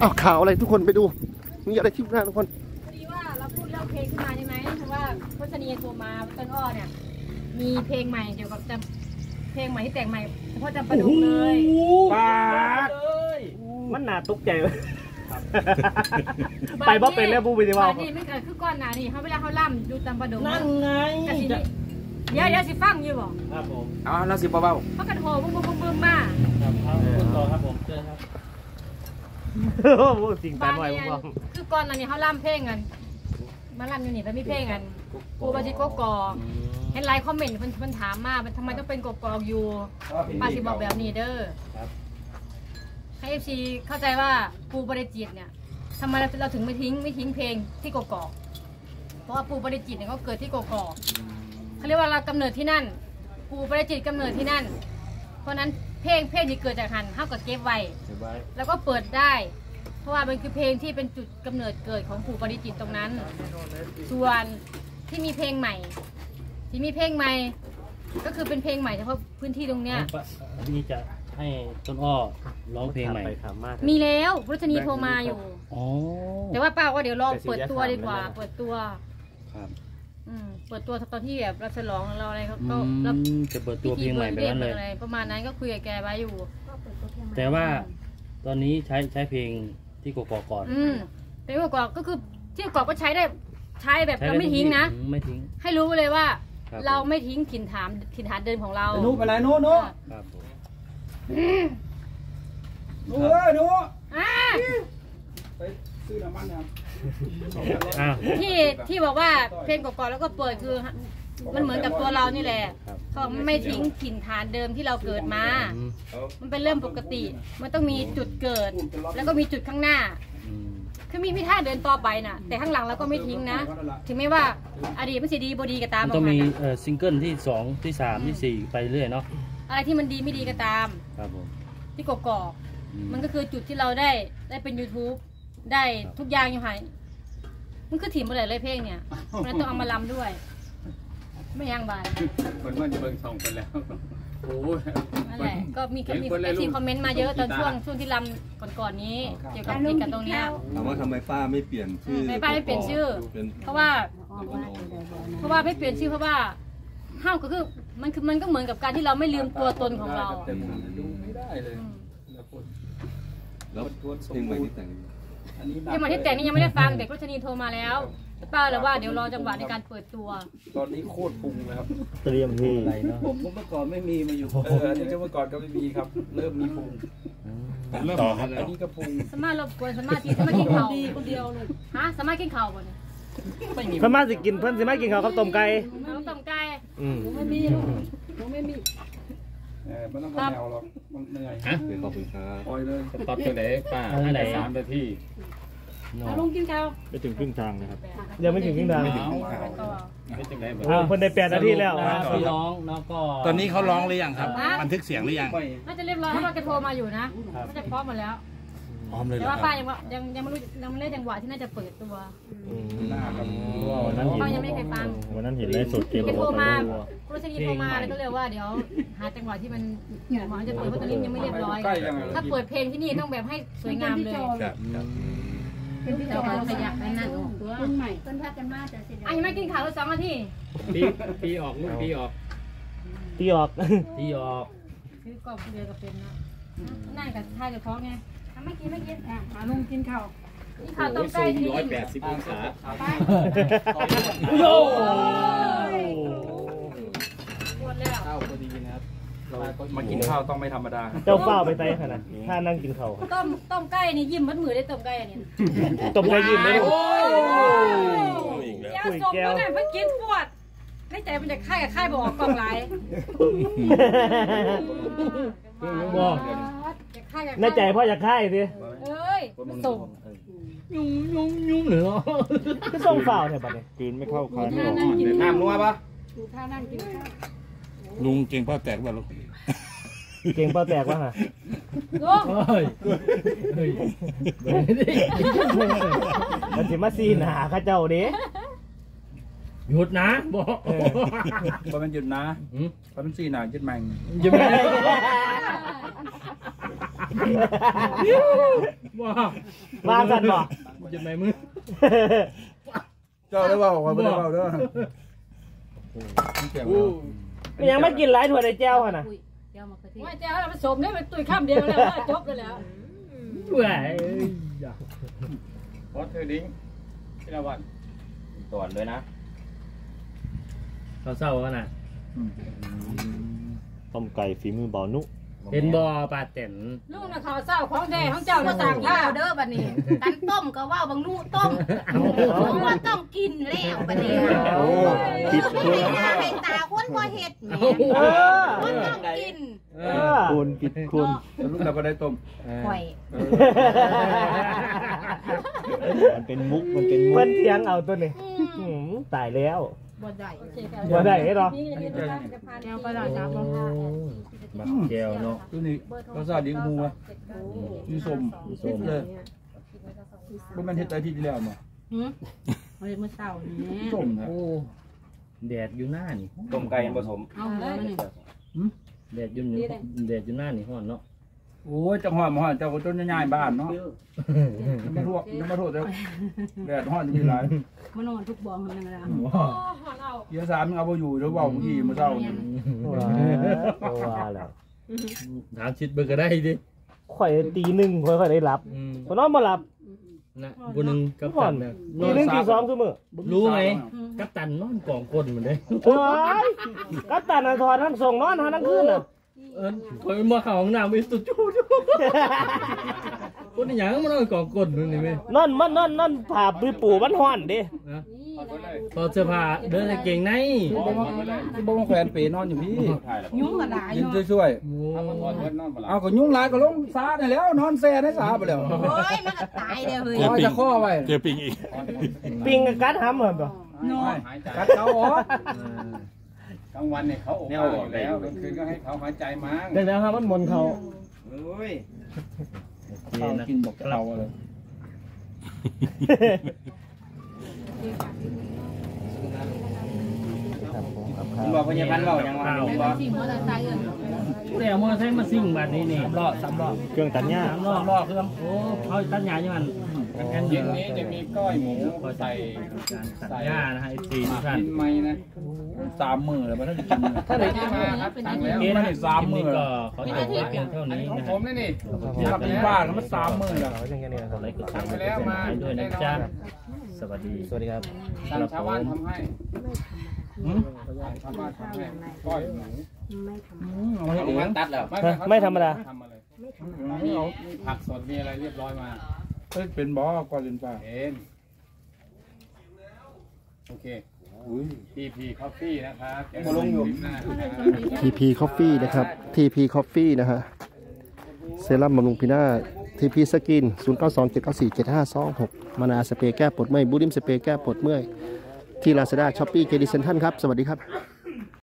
อ้าวข่าวอะไรทุกคนไปดู มีอะไรที่หน้าทุกคนพอดีว่าเราพูดเรื่องเพลงขึ้นมาใช่ไหมเพราะว่าพจนียโทรมาต้นอ้อเนี่ย มีเพลงใหม่เกี่ยวกับจำเพลงใหม่ที่แต่งใหม่เฉพาะจำปาดงเลยปาดมันหนาตุกใจเลยไปบ่เป็นแล้วผู้ปฏิวับาติดนี่ไม่เกิดคือก้อนหนานี่เขาเวลาเขาล่ำดูจำปาดงนั่นไงกะสินี่เดี๋ยวเดี๋ยวสิฟังอยู่บ่ครับผมเอาแล้วสิเบาเขากันโหบึ้มบึ้มบึ้มบึ้มมาครับครับคุณต่อครับผมเชิญครับ โอ้โหสิ่งแปลบ้ากนใหม่เนี่ยผมบอกคือก่อนหนั้านนี่เขาล่ำเพลงกันมาล่ำอยู่นี่แล้วมีเพลงกันปูปาจิโกกอกเห็นไลน์คอมเมนต์เพิ่นเพิ่นถามมามันทำไมต้องเป็นกกอกอยู่ป้าสิบอกแบบนี้เด้อครับให้เอฟซีเข้าใจว่าปูปาริจิตเนี่ยทำไมเราเราถึงไม่ทิ้งไม่ทิ้งเพลงที่กกอกเพราะว่าปูปาริจิตเนี่ยเขาเกิดที่กกอก เขาเรียกว่าเรากำเนิดที่นั่น ปูปาริจิตกำเนิดที่นั่น เพราะฉะนั้น เพลงเพลงที่เกิดจากหันเท่ากับเก็บไว้เดี๋ยวไว้แล้วก็เปิดได้ เพราะว่ามันคือเพลงที่เป็นจุดกำเนิดเกิดของปู่ปริจิตรตรงนั้น ส่วนที่มีเพลงใหม่ ที่มีเพลงใหม่ ก็คือเป็นเพลงใหม่เฉพาะพื้นที่ตรงเนี้ยนี่จะให้ต้นอ้อร้องเพลงใหม่ไปถามมากมีแล้วพุทธนีโทรมาอยู่อ๋อแต่ว่าป้าว่าเดี๋ยวลองเปิดตัวดีกว่า เปิดตัวครับ อืมเปิดตัวตอนที่แบบเราฉลองเราอะไรเขาอืก็รับมจะเปิดตัวเพลงใหม่แบบนั้นเลยพิธีปิดอะไรประมาณนั้นก็คุยกับแกไว้อยู่แต่ว่าตอนนี้ใช้ใช้เพลงที่กกอกก่อนอืมแต่ว่ากอกก็คือที่กอกก็ใช้ได้ใช้แบบใช้เราด้ไม่ทิ้งนะอืมไม่ทิ้งให้รู้ไว้เลยว่า ครับเราไม่ทิ้งถิ่นฐานถิ่นฐานเดิมของเราๆนุไปไหนนุนุครับผมนุเอ้ยนุอ่าไปซื้อน้ำมันนะครับ อ้าวที่ที่บอกว่าเพลงก่อนๆแล้วก็เปิดคือ มันเหมือนกับตัวเรานี่แหละครับเขาไม่ทิ้งถิ่นฐานเดิมที่เราเกิดมา อืมมันเป็นเรื่องปกติ มันต้องมีจุดเกิด แล้วก็มีจุดข้างหน้า อืมคือมีมีท่าเดินต่อไปน่ะ แต่ข้างหลังเราก็ไม่ทิ้งนะ ถึงแม้ว่าอดีตมันสิดีบดีก็ตามมันอต้ออกงมามีน่ะเอ่อซิงเกิลที่สองที่สามที่สี่ไปเรื่อยเนาะอะไรที่มันดีไม่ดีก็ตาม ครับผมที่กกอกอืมันก็คือจุดที่เราได้ได้เป็น YouTube ได้ทุกอย่างอยู่ไหนมันคือถิ่นบนไหนเลยเพลงเนี่ยมันต้องเอามาลำด้วย ไม่ยังบายคนมันจะเบิ่งสองคนแล้วโอ้ยนั่นแหละก็มีมีเห็นคนเลยมีลูกคอมเมนต์มาเยอะตอนช่วงช่วงที่ลำก่อนๆนี้เกี่ยวกับเกี่ยวกับตรงเนี้ยถามว่าทำไมป้าไม่เปลี่ยนชื่อไม่ป้าไม่เปลี่ยนชื่อเป็นเพราะว่า เพราะว่าไม่เปลี่ยนชื่อเพราะว่าเฮ้าก็คือมันคือมันก็เหมือนกับการที่เราไม่ลืมตัวตนของเราแต่ผมดูไม่ได้เลยอืมแล้วคนแล้วเพลงใหม่ที่แต่งอันนี้ ยังมาที่แต่งนี่ยังไม่ได้ฟังแต่กฤษณีโทรมาแล้วป้าเลยว่าเดี๋ยวรอจังหวะในการเปิดตัวตอนนี้โคตรปรุงเลยครับเตรียมเพลงอะไรเนาะผมเมื่อก่อนไม่มีมาอยู่เอออันนี้เมื่อก่อนก็ไม่มีครับ เริ่มมีปรุงเริ่มครับอันนี้ก็ปรุงสามารถรบกวนสามารถที่สามารถกินข้าวดีคนเดียวเลยฮะสามารถกินข้าวบ่เนี่ยไม่มีเพิ่นมาสิกินเพิ่นสิมากินข้าวกับต้มไก่น้ำต้มไก่อืมไม่มีลูกหนูไม่มี เออมันต้องแนวหรอกมันเหนื่อยขอบคุณครับปล่อยเลยตอบตัวไหนป้าอันไหนสามนาทีเนาะเอาลุงกินข้าวไปถึงครึ่งทางนะครับยังไม่ถึงครึ่งทางก็เป็นจังไงบ่อ้าวเพิ่นได้แปดนาทีแล้วสรุปนะพี่น้องแล้วก็ตอนนี้เขาร้องหรือยังครับฮะบันทึกเสียงหรือยังไม่น่าจะเรียบร้อยเพราะว่าแกโทรมาอยู่นะน่าจะพร้อมหมดแล้ว พร้อมเลยเหรแต่อว่าคป้ารับยังว่ายังยังไม่รู้ยังไม่ได้จังหวะที่น่าจะเปิดตัวหน้าครับวันนั้นเห็นป้ายังไม่เคยฟัง วันนั้นเห็นไลฟ์สดเกมแกโอโทรไปมารัวคุณรัชนีโทรมาแล้วก็เลยว่าเดี๋ยวหาจังหวะที่มันหมอจะเปิดเพราะตอนนี้ยังไม่เรียบร้อย ใกล้ยังไงถ้าเปิดเพลงที่นี่ต้องแบบให้สวยงามเลยครับครับแต่ว่าขยับไปนั่นออกตัวคนใหม่เพิ่นพากันมาแต่สิอันยังไม่กินข้าวเลยสองนาทีตีตีออกลูกตีออกตีออกที่ออกคือกรอบเดียวกับเป็นนะ นั่นกับท่าจะท้องไงไม่กินไม่กินอะหาลุงกินข้าวนี่ข้าวต้มไก่ที่ร้อยแปดสิบองศาโย่ปวดแล้วข้าวพอดีนะครับเรามากินข้าวต้องไม่ธรรมดาเจ้าเฝ้าไปไตขนาดถ้านั่งกินข้าวต้มต้มไก่นี่ยิ้มมัดมือได้ต้มไก่อันนี้ต้มไก่ยิ้มเลยโอ้อีกแล้วแก้วสมแล้วเนี่ยเพิ่งกินปวดในใจมันจะไข้กับไข้บอกกล่องไหลบอกจะไข้กับในใจพ่ออยากค่ายสิเอ้ยมันส่งยุ่งยุ่งยุ่งเหนือก็ส่งเฝ้าแถวบัดนี้กลืนไม่เข้าคายไม่ออกนั่งกินน้ำนัวปะดูท่านั่งกินข้าวลุงเก่งพ่อแตกบ่ลูกเก่งเป้าแตกวะฮะลูกเฮ้ยเฮ้ยเฮ้ยมันสิมาซีหนาเข้าเจ้าเด้หยุดนะบอกเออพอมันหยุดนะหืมพอมันสี่หนายึดแมงจะไม่ ว้ามากันบ่จะไหนมือเจ้าได้เปล่าคอยไม่ได้เปล่าเด้อมันยังไม่กินหลายถั่วในแจ้วอะนะเดี๋ยวมาเขือเทศว่าจะเอาผสมได้เป็นตุยข้ามเดียวแล้วว่าจบเลยแล้วเว้ยพอเธอดิ้งพิรวัตรตรวจเลยนะเขาเศร้าขนาดต้มไก่ฝีมือเบานุ เห็นบ่ปลาเต็นลูกนะเขาเศร้าของแท้ของเจ้ามาสั่งข้าวเด้อบัดนี้กันต้มก็ว่าบางนู่ต้มเพราะว่าต้องกินแล้วบัดนี้โอ้ผิดไม่คนได้มาให้ตาคนบ่เฮ็ดแหม่คนต้องกินเออคนผิดคนลูกเราก็ได้ต้มข่อยมันเป็นมุกมันเป็นมุเพิ่กนเถียงเอาตัวนี้หืมตายแล้ว บ่ได้บ่ได้เนาะแนวก็ได้จ้าบ่บักแก้วเนาะตัวนี้ก็ซาดิ้งหูอะมีสมสมเลยบ่แม่นเฮ็ดแต่ที่ที่แล้วมาหืมเฮ้ยมื้อเช้านี่สมนะโอ้แดดอยู่หน้านี่ต้มไก่ผสมเอาเลยนี่แดดอยู่นี่แดดอยู่หน้านี่ฮ้อนเนาะ โอ้ยจังหวะมาฮอดเจ้าก็ต้นย้ายบ้านเนาะจะมาโทษจะมาโทษเด้อแดดฮอดมีหลายมานอนทุกบ่อมันนั่นล่ะโอ้หอนเอาเกียร์สามยังเอาบ่อยู่เดี๋ยวเว้าเมื่อกี้มื้อเช้านี่ว่าแล้วถามชิดเบิ่งก็ได้ดิข่อยตีหนึ่งข่อยค่อยได้รับอืมบ่นอนบ่หลับนะผู้หนึงกับก่อตันนเนี่ยตีหนึ่งตีสองคือมื้อรู้ไหมกัปตันนอนกองคนเหมือนเด้โอ้ยกัปตันน่ะถอดทั้งส่งนอนหาทั้งคืนน่ะ เออคอยมาเข้าห้องน้ำอีสุดจู้จู้คนอหย่างมันนอนกองกลนู่นนี่แม่นอนมันนอนนอนผ่าปืปูมันฮ้อนเด้นะถอดเสื้อผ้าเดินใส่เกงในบ่มาบ่มาแขวนเปนอนอยู่พี่ยุ่งก็ได้ยินเนาะช่วยโอ้ๆเอาก็ยุ่งหลายก็ลงซาได้แล้ว นอนแซ่ในสาไปแล้วโอ้ยมันก็ตายเด้อเฮ้ยเอาจะข้อไว้เจอปิงอีกปิงกับกัดหำเหรอบ่เนาะกัดเขาออ กกลางวันเนี่ยเขาอบอ้าวอยู่แล้วกลางคืนก็ให้เขาหายใจมั้งได้แล้วครับมันมนเขาโอ้ยโอเคเขานะกินบอกเราอะไรผมบอกพยาบาลเรายังว่าผมบอกสิมอเตอร์ไซค์เอิ้นแต่เอามอเตอร์ไซค์มาซิ่งบัดนี้นี่รอสามรอบเครื่องตัดหญ้าสามรอบรอบเครื่องโอ้เขาตัดหญ้าอยู่มันกัน เย็เย็นนนี้นี้จะมีก้อยหมูใส่การตัดหญ้านะฮะไอ้สี่ทุกท่านกินไหมนะสามมือแล้วมันต้องกินถ้าได้ที่มาครับสั่งแล้วโอเคนะสามมือก็ขอจบไว้เพียงเท่าอันนี้นี้ของนะผฮะมนี่นี่กับที่บ้านมันสามมือแล้วเอาไว้อย่างนี้นะครับไลค์กดติดตามด้วยนะจ๊ะสวัสดี สวัสดีครับ สั่งชาวบ้านทำให้ชาวบ้านทำให้ก้อยหมูเอาให้เอง ตัดแล้วไม่ธรรมดา ทำอะไรมีผักสดมีอะไรเรียบร้อยมา เฮ้ยเป็นบอก่อนเป็นฟ้าเอ็นโอเคพีพีคอฟฟี่นะครับมาลงอยู่ TP Coffee นะครับ TP Coffee นะฮะเซรั่มบำรุงพินาศ TP Skin 0927947526 มานาสเปรย์แก้ปวดเมื่อยบูดิมสเปรย์แก้ปวดเมื่อย ที่ Lazada Shopee JD Central ครับ สวัสดีครับ